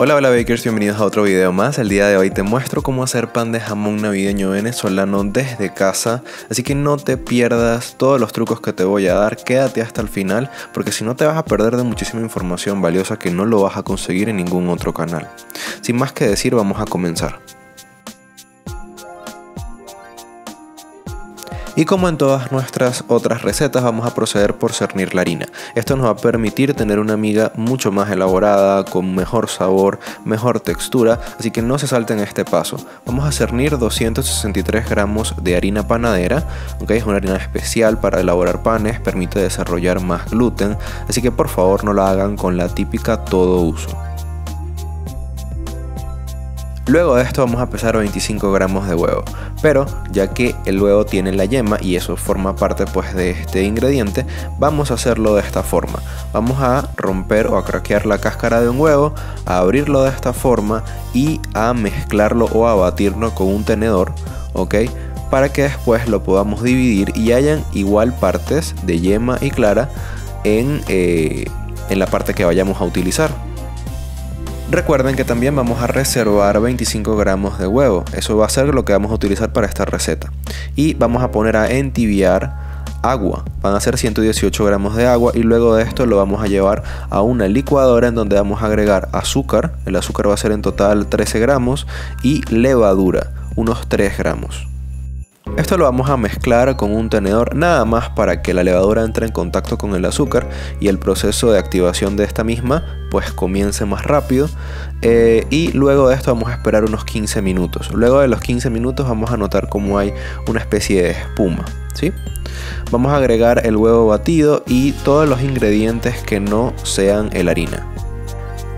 Hola, hola bakers, bienvenidos a otro video más. El día de hoy te muestro cómo hacer pan de jamón navideño venezolano desde casa, así que no te pierdas todos los trucos que te voy a dar, quédate hasta el final, porque si no te vas a perder de muchísima información valiosa que no lo vas a conseguir en ningún otro canal. Sin más que decir, vamos a comenzar. Y como en todas nuestras otras recetas vamos a proceder por cernir la harina. Esto nos va a permitir tener una miga mucho más elaborada, con mejor sabor, mejor textura, así que no se salten este paso. Vamos a cernir 263 gramos de harina panadera, es una harina especial para elaborar panes, permite desarrollar más gluten, así que por favor no la hagan con la típica todo uso. Luego de esto vamos a pesar 25 gramos de huevo, pero ya que el huevo tiene la yema y eso forma parte pues de este ingrediente, vamos a hacerlo de esta forma. Vamos a romper o a craquear la cáscara de un huevo, a abrirlo de esta forma y a mezclarlo o a batirlo con un tenedor, ¿ok? Para que después lo podamos dividir y hayan igual partes de yema y clara en, eh, en la parte que vayamos a utilizar. Recuerden que también vamos a reservar 25 gramos de huevo, eso va a ser lo que vamos a utilizar para esta receta. Y vamos a poner a entibiar agua, van a ser 118 gramos de agua y luego de esto lo vamos a llevar a una licuadora en donde vamos a agregar azúcar, el azúcar va a ser en total 13 gramos y levadura, unos 3 gramos. Esto lo vamos a mezclar con un tenedor nada más para que la levadura entre en contacto con el azúcar y el proceso de activación de esta misma pues comience más rápido eh, y luego de esto vamos a esperar unos 15 minutos. Luego de los 15 minutos vamos a notar como hay una especie de espuma. ¿sí? Vamos a agregar el huevo batido y todos los ingredientes que no sean el harina.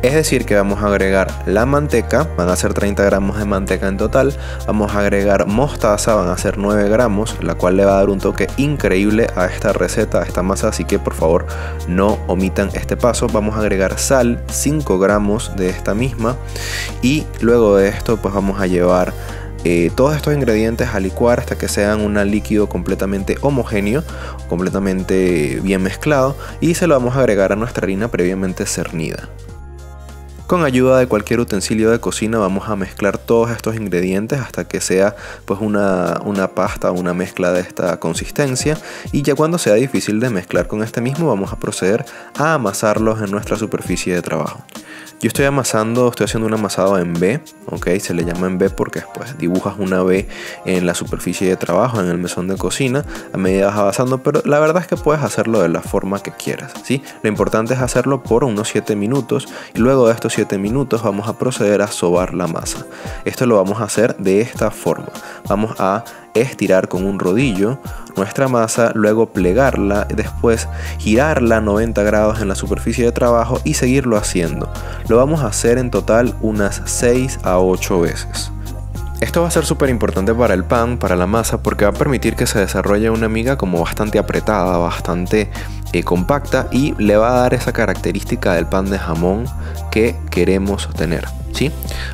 Es decir que vamos a agregar la manteca, van a ser 30 gramos de manteca en total, vamos a agregar mostaza, van a ser 9 gramos, la cual le va a dar un toque increíble a esta receta, a esta masa, así que por favor no omitan este paso. Vamos a agregar sal, 5 gramos de esta misma y luego de esto pues vamos a llevar eh, todos estos ingredientes a licuar hasta que sean un líquido completamente homogéneo, completamente bien mezclado y se lo vamos a agregar a nuestra harina previamente cernida. Con ayuda de cualquier utensilio de cocina vamos a mezclar todos estos ingredientes hasta que sea pues una, una pasta, una mezcla de esta consistencia y ya cuando sea difícil de mezclar con este mismo vamos a proceder a amasarlos en nuestra superficie de trabajo. Yo estoy amasando, estoy haciendo un amasado en B, ok, se le llama en B porque después dibujas una B en la superficie de trabajo, en el mesón de cocina, a medida vas avanzando, pero la verdad es que puedes hacerlo de la forma que quieras, ¿sí? Lo importante es hacerlo por unos 7 minutos y luego de estos 7 minutos vamos a proceder a sobar la masa. Esto lo vamos a hacer de esta forma. Vamos a estirar con un rodillo nuestra masa, luego plegarla, después girarla 90 grados en la superficie de trabajo y seguirlo haciendo. Lo vamos a hacer en total unas 6 a 8 veces. Esto va a ser súper importante para el pan, para la masa, porque va a permitir que se desarrolle una miga como bastante apretada, bastante eh, compacta y le va a dar esa característica del pan de jamón que queremos tener.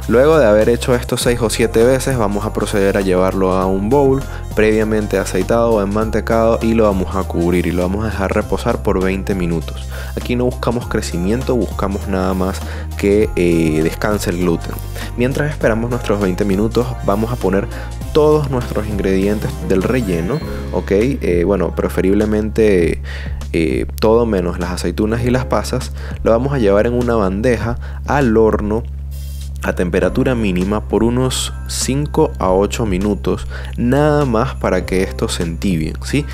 Luego de haber hecho esto 6 o 7 veces vamos a proceder a llevarlo a un bowl previamente aceitado o enmantecado y lo vamos a cubrir y lo vamos a dejar reposar por 20 minutos. Aquí no buscamos crecimiento, buscamos nada más que eh, descanse el gluten. Mientras esperamos nuestros 20 minutos vamos a poner todos nuestros ingredientes del relleno, ok, eh, bueno, preferiblemente eh, todo menos las aceitunas y las pasas, lo vamos a llevar en una bandeja al horno a temperatura mínima por unos 5 a 8 minutos, nada más para que esto se entibie. ¿sí?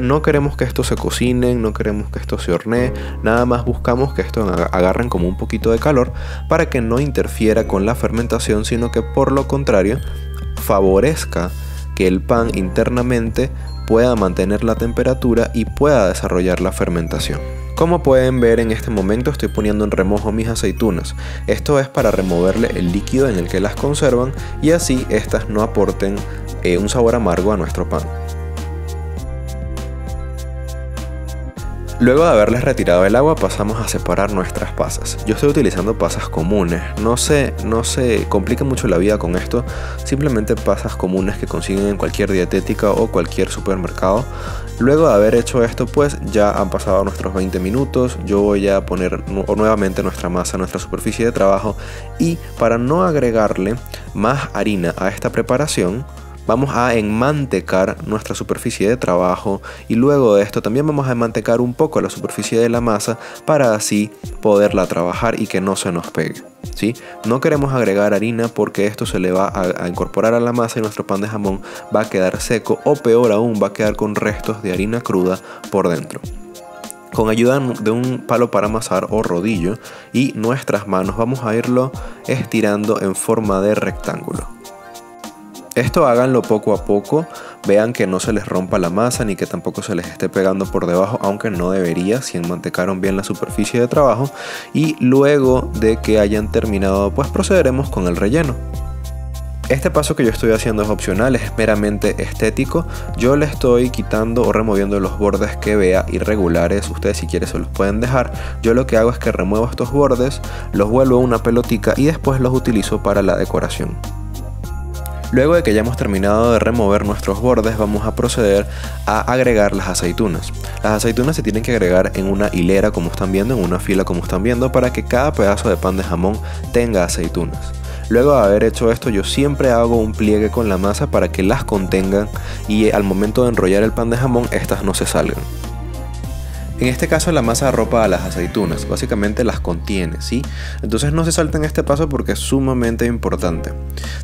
No queremos que esto se cocine, no queremos que esto se hornee, nada más buscamos que esto agarren como un poquito de calor para que no interfiera con la fermentación, sino que por lo contrario favorezca que el pan internamente pueda mantener la temperatura y pueda desarrollar la fermentación. Como pueden ver en este momento estoy poniendo en remojo mis aceitunas. Esto es para removerle el líquido en el que las conservan y así estas no aporten eh, un sabor amargo a nuestro pan. Luego de haberles retirado el agua pasamos a separar nuestras pasas. Yo estoy utilizando pasas comunes, no se, no se complica mucho la vida con esto, simplemente pasas comunes que consiguen en cualquier dietética o cualquier supermercado. Luego de haber hecho esto pues ya han pasado nuestros 20 minutos, yo voy a poner nuevamente nuestra masa, nuestra superficie de trabajo y para no agregarle más harina a esta preparación, vamos a enmantecar nuestra superficie de trabajo y luego de esto también vamos a enmantecar un poco la superficie de la masa para así poderla trabajar y que no se nos pegue. ¿sí? No queremos agregar harina porque esto se le va a, a incorporar a la masa y nuestro pan de jamón va a quedar seco o peor aún va a quedar con restos de harina cruda por dentro con ayuda de un palo para amasar o rodillo y nuestras manos vamos a irlo estirando en forma de rectángulo. Esto háganlo poco a poco, vean que no se les rompa la masa ni que tampoco se les esté pegando por debajo, aunque no debería si enmantecaron bien la superficie de trabajo. Y luego de que hayan terminado, pues procederemos con el relleno. Este paso que yo estoy haciendo es opcional, es meramente estético. Yo le estoy quitando o removiendo los bordes que vea irregulares. Ustedes si quieren se los pueden dejar. Yo lo que hago es que remuevo estos bordes, los vuelvo a una pelotica y después los utilizo para la decoración. Luego de que ya hemos terminado de remover nuestros bordes, vamos a proceder a agregar las aceitunas. Las aceitunas se tienen que agregar en una hilera como están viendo, en una fila como están viendo, para que cada pedazo de pan de jamón tenga aceitunas. Luego de haber hecho esto yo siempre hago un pliegue con la masa para que las contengan y al momento de enrollar el pan de jamón estas no se salgan. En este caso la masa arropa a las aceitunas, básicamente las contiene, ¿sí? Entonces no se salten este paso porque es sumamente importante.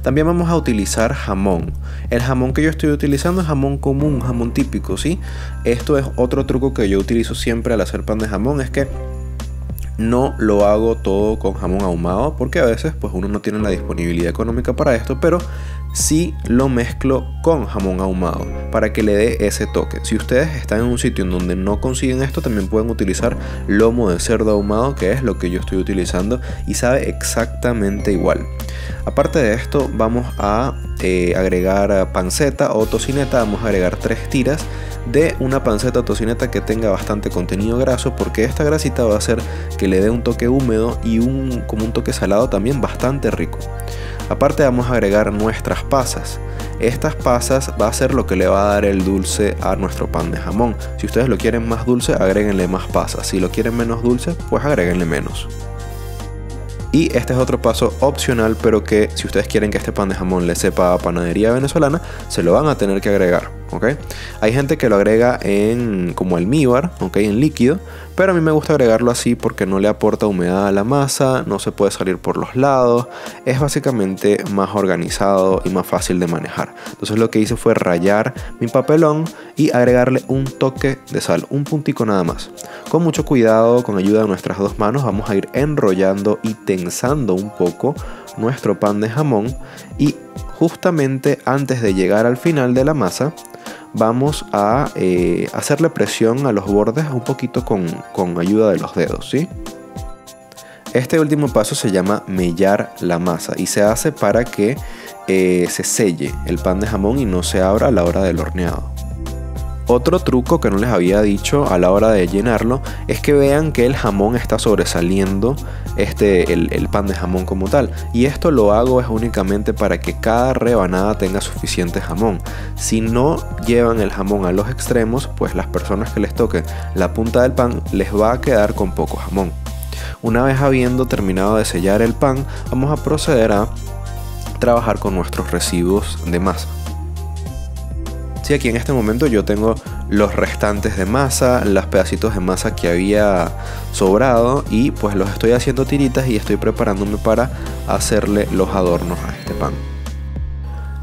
También vamos a utilizar jamón. El jamón que yo estoy utilizando es jamón común, jamón típico, ¿sí? Esto es otro truco que yo utilizo siempre al hacer pan de jamón, es que no lo hago todo con jamón ahumado porque a veces pues uno no tiene la disponibilidad económica para esto, pero sí lo mezclo con jamón ahumado para que le dé ese toque. Si ustedes están en un sitio en donde no consiguen esto, también pueden utilizar lomo de cerdo ahumado, que es lo que yo estoy utilizando y sabe exactamente igual. Aparte de esto, vamos a eh, agregar panceta o tocineta, vamos a agregar tres tiras de una panceta o tocineta que tenga bastante contenido graso porque esta grasita va a hacer que le dé un toque húmedo y un, como un toque salado también bastante rico. Aparte vamos a agregar nuestras pasas. Estas pasas va a ser lo que le va a dar el dulce a nuestro pan de jamón. Si ustedes lo quieren más dulce, agréguenle más pasas. Si lo quieren menos dulce, pues agréguenle menos. Y este es otro paso opcional, pero que si ustedes quieren que este pan de jamón le sepa a panadería venezolana, se lo van a tener que agregar. Hay gente que lo agrega en como almíbar, ¿ok? En líquido, pero a mí me gusta agregarlo así porque no le aporta humedad a la masa, no se puede salir por los lados, es básicamente más organizado y más fácil de manejar. Entonces lo que hice fue rayar mi papelón y agregarle un toque de sal, un puntico nada más. Con mucho cuidado, con ayuda de nuestras dos manos, vamos a ir enrollando y tensando un poco nuestro pan de jamón y justamente antes de llegar al final de la masa vamos a eh, hacerle presión a los bordes un poquito con, ayuda de los dedos, ¿sí? Este último paso se llama mellar la masa y se hace para que eh, se selle el pan de jamón y no se abra a la hora del horneado. Otro truco que no les había dicho a la hora de llenarlo es que vean que el jamón está sobresaliendo este, el, pan de jamón como tal. Y esto lo hago es únicamente para que cada rebanada tenga suficiente jamón. Si no llevan el jamón a los extremos, pues las personas que les toquen la punta del pan les va a quedar con poco jamón. Una vez habiendo terminado de sellar el pan, vamos a proceder a trabajar con nuestros residuos de masa aquí en este momento yo tengo los restantes de masa, los pedacitos de masa que había sobrado y pues los estoy haciendo tiritas y estoy preparándome para hacerle los adornos a este pan.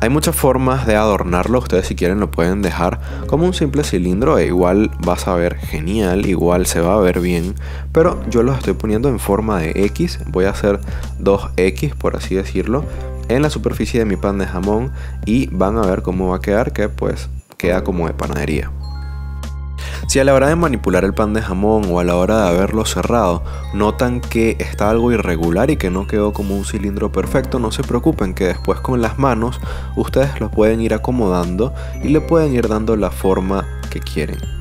Hay muchas formas de adornarlo, ustedes si quieren lo pueden dejar como un simple cilindro e igual vas a ver genial, igual se va a ver bien, pero yo los estoy poniendo en forma de X, voy a hacer dos X por así decirlo, en la superficie de mi pan de jamón y van a ver cómo va a quedar que pues queda como de panadería. Si a la hora de manipular el pan de jamón o a la hora de haberlo cerrado notan que está algo irregular y que no quedó como un cilindro perfecto, no se preocupen que después con las manos ustedes lo pueden ir acomodando y le pueden ir dando la forma que quieren.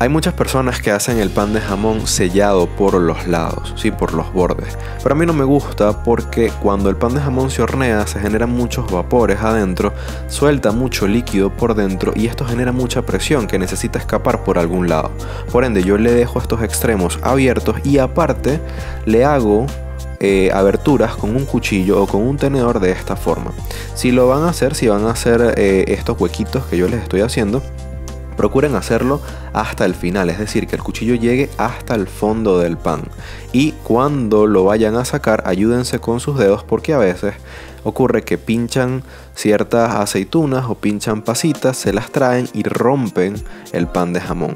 Hay muchas personas que hacen el pan de jamón sellado por los lados, sí, por los bordes. Pero a mí no me gusta porque cuando el pan de jamón se hornea se generan muchos vapores adentro, suelta mucho líquido por dentro y esto genera mucha presión que necesita escapar por algún lado. Por ende yo le dejo estos extremos abiertos y aparte le hago eh, aberturas con un cuchillo o con un tenedor de esta forma. Si lo van a hacer, si van a hacer eh, estos huequitos que yo les estoy haciendo, Procuren hacerlo hasta el final, es decir, que el cuchillo llegue hasta el fondo del pan. Y cuando lo vayan a sacar, ayúdense con sus dedos porque a veces ocurre que pinchan ciertas aceitunas o pinchan pasitas, se las traen y rompen el pan de jamón.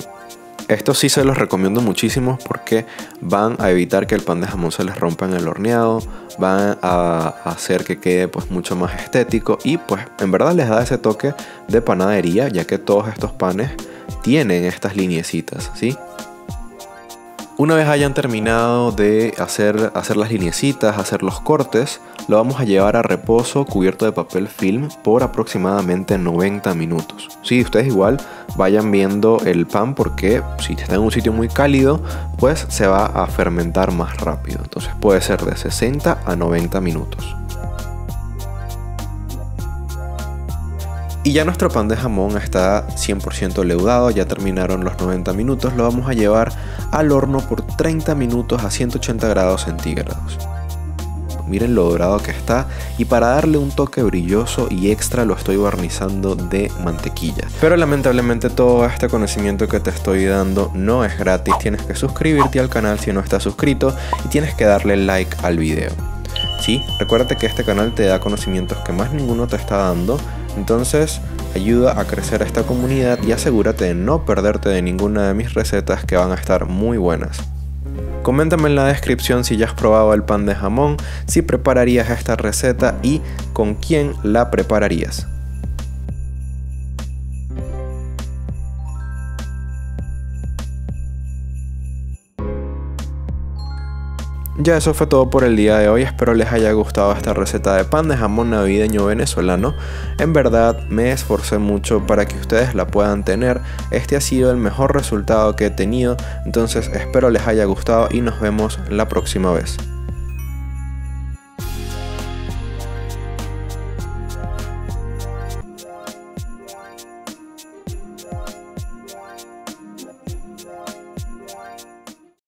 Esto sí se los recomiendo muchísimo porque van a evitar que el pan de jamón se les rompa en el horneado, van a hacer que quede pues mucho más estético y pues en verdad les da ese toque de panadería ya que todos estos panes tienen estas liniecitas, ¿sí? Una vez hayan terminado de hacer, hacer las liniecitas, hacer los cortes, lo vamos a llevar a reposo cubierto de papel film por aproximadamente 90 minutos. Si ustedes igual vayan viendo el pan porque si está en un sitio muy cálido, pues se va a fermentar más rápido. Entonces puede ser de 60 a 90 minutos. Y ya nuestro pan de jamón está 100% leudado, ya terminaron los 90 minutos, lo vamos a llevar al horno por 30 minutos a 180 grados centígrados. Miren lo dorado que está y para darle un toque brilloso y extra lo estoy barnizando de mantequilla. Pero lamentablemente todo este conocimiento que te estoy dando no es gratis, tienes que suscribirte al canal si no estás suscrito y tienes que darle like al video. Sí, recuérdate que este canal te da conocimientos que más ninguno te está dando, entonces ayuda a crecer esta comunidad y asegúrate de no perderte de ninguna de mis recetas que van a estar muy buenas. Coméntame en la descripción si ya has probado el pan de jamón, si prepararías esta receta y con quién la prepararías. Ya eso fue todo por el día de hoy, espero les haya gustado esta receta de pan de jamón navideño venezolano. En verdad me esforcé mucho para que ustedes la puedan tener, este ha sido el mejor resultado que he tenido, entonces espero les haya gustado y nos vemos la próxima vez.